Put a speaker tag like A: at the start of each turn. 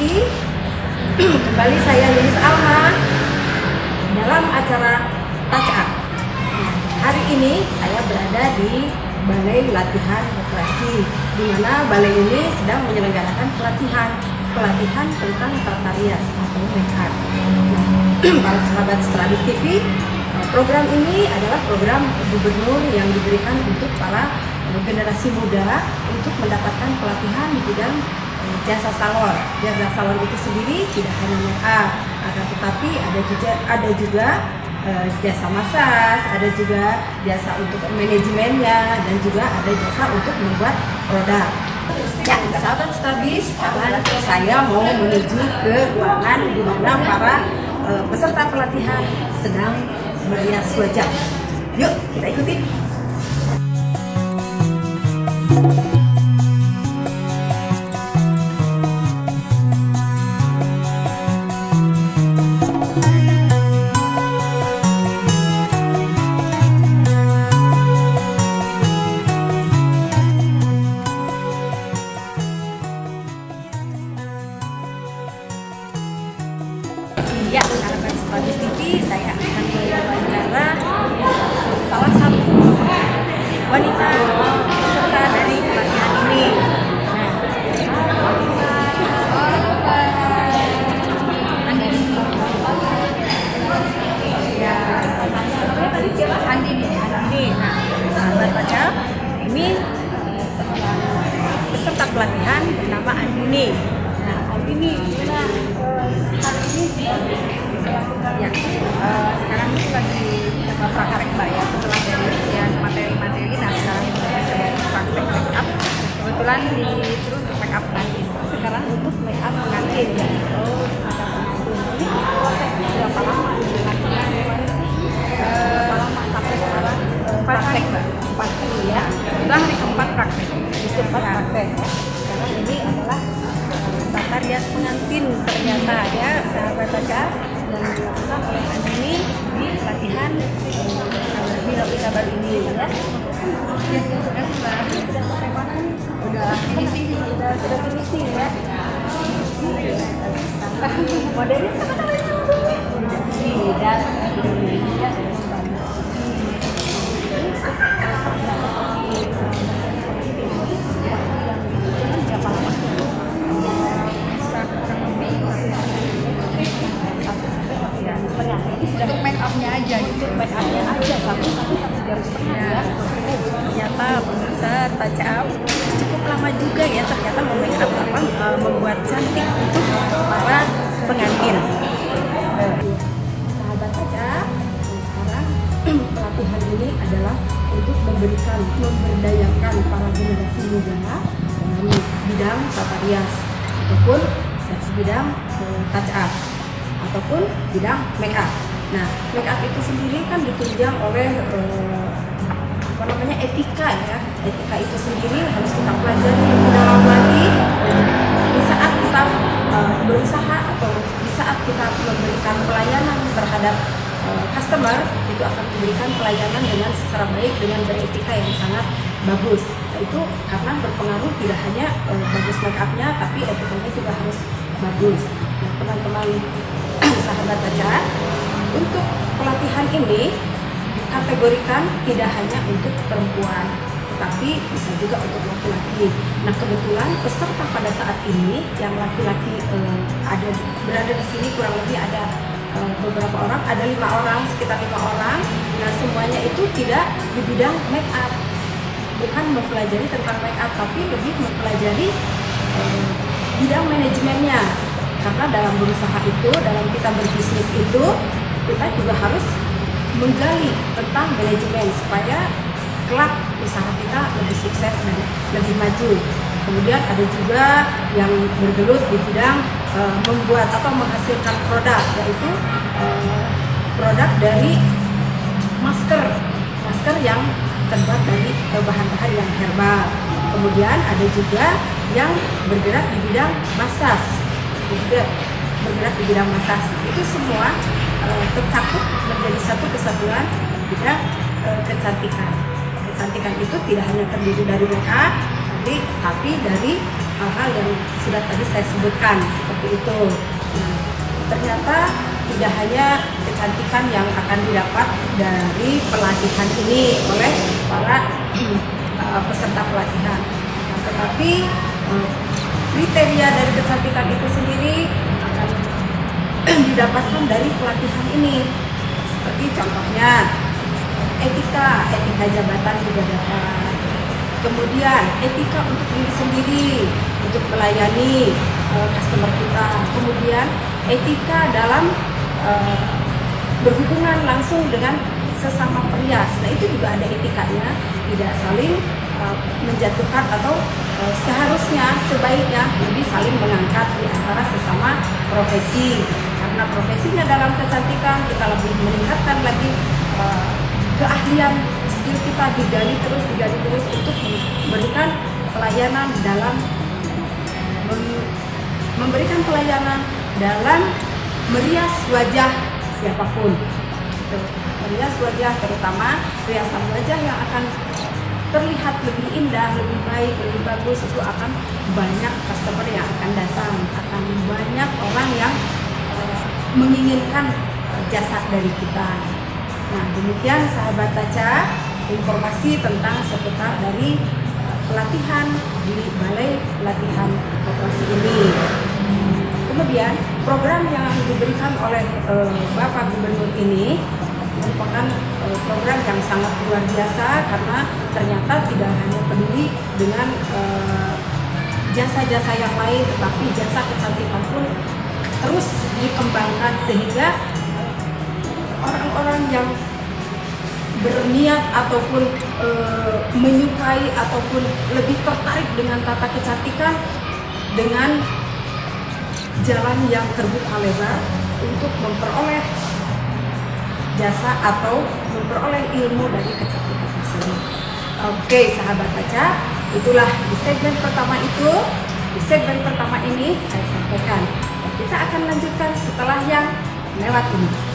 A: lagi kembali saya Yulis Alma dalam acara Touch hari ini saya berada di Balai Latihan Operasi di mana balai ini sedang menyelenggarakan pelatihan pelatihan tentang tata rias atau make. Nah, para sahabat Strabis TV, program ini adalah program gubernur yang diberikan untuk para generasi muda untuk mendapatkan pelatihan di bidang jasa salon. Jasa salon itu sendiri tidak hanya make akan tetapi ada juga ada juga eh, jasa massage, ada juga jasa untuk manajemennya dan juga ada jasa untuk membuat produk. Ya, sahabat stabis, sekarang saya mau menuju ke ruangan di mana para eh, peserta pelatihan sedang merias wajah. Yuk, kita ikuti. Wanita peserta dari pelatihan ini. Nah? Andini. Andini. Nah, sahabat ini peserta pelatihan bernama Andini. Nah, Andini, nah, hari ini
B: Ya, eh, sekarang itu lagi prakarek mbak ya kebetulan disuruh untuk make up pengantin
A: sekarang untuk make up pengantin. Oh, make up pengantin. Ini proses berapa lama?
B: Untuk make upnya aja gitu
A: make upnya aja satu satu satu jam setengah ya. Ternyata pemirsa tajam cukup lama juga ya ternyata memake up apa eh, membuat cantik untuk para pengantin. Sahabat saja, sekarang pelatihan ini adalah untuk memberikan memberdayakan para generasi muda dengan bidang tata rias ataupun bidang eh, touch up ataupun bidang make up. Nah, make up itu sendiri kan ditunjang oleh eh, apa namanya etika ya. Etika itu sendiri harus kita pelajari lebih dalam lagi di saat kita eh, berusaha atau di saat kita memberikan pelayanan terhadap eh, customer itu akan memberikan pelayanan dengan secara baik dengan beretika yang sangat bagus. Nah, itu karena berpengaruh tidak hanya eh, bagus make upnya tapi etikanya juga harus bagus. Nah, teman-teman sahabat baca untuk pelatihan ini dikategorikan tidak hanya untuk perempuan tetapi bisa juga untuk laki-laki. Nah kebetulan peserta pada saat ini yang laki-laki eh, ada berada di sini kurang lebih ada eh, beberapa orang, ada lima orang sekitar lima orang. Nah semuanya itu tidak di bidang make up, bukan mempelajari tentang make up, tapi lebih mempelajari eh, bidang manajemennya. Karena dalam berusaha itu, dalam kita berbisnis itu, kita juga harus menggali tentang manajemen supaya kelak usaha kita lebih sukses dan lebih maju. Kemudian ada juga yang bergelut di bidang eh, membuat atau menghasilkan produk, yaitu eh, produk dari masker, masker yang terbuat dari eh, bahan-bahan yang herbal. Kemudian ada juga yang bergerak di bidang massage, juga bergerak di bidang massage. Itu semua eh, tercakup menjadi satu kesatuan bidang eh, kecantikan. Kecantikan itu tidak hanya terdiri dari up, tapi, tapi dari hal-hal yang sudah tadi saya sebutkan seperti itu. Nah, ternyata tidak hanya kecantikan yang akan didapat dari pelatihan ini oleh para uh, peserta pelatihan, nah, tetapi kriteria dari kecantikan itu sendiri didapatkan dari pelatihan ini. Seperti contohnya etika, etika jabatan juga dapat. Kemudian etika untuk diri sendiri, untuk melayani uh, customer kita. Kemudian etika dalam uh, berhubungan langsung dengan sesama perias. Nah itu juga ada etikanya, tidak saling uh, menjatuhkan atau seharusnya sebaiknya lebih saling mengangkat di antara sesama profesi. Karena profesinya dalam kecantikan kita lebih meningkatkan lagi uh, keahlian skill kita digali terus digali terus untuk memberikan pelayanan dalam memberikan pelayanan dalam merias wajah siapa pun merias wajah terutama riasan wajah yang akan terlihat lebih indah, lebih baik, lebih bagus itu akan banyak customer yang akan datang, akan banyak orang yang uh, menginginkan jasa dari kita. Nah, demikian sahabat Taca informasi tentang seputar dari uh, pelatihan di Balai Pelatihan Operasi ini. Kemudian program yang diberikan oleh Bapak Gubernur ini merupakan uh, program yang sangat luar biasa karena ternyata tidak hanya peduli dengan jasa-jasa uh, yang lain, tetapi jasa kecantikan pun terus dikembangkan sehingga orang-orang yang berniat ataupun e, menyukai ataupun lebih tertarik dengan tata kecantikan dengan jalan yang terbuka lebar untuk memperoleh jasa atau memperoleh ilmu dari kecantikan tersebut. Oke, sahabat kaca, itulah di segmen pertama itu. Di segmen pertama ini saya sampaikan. Kita akan lanjutkan setelah yang lewat ini.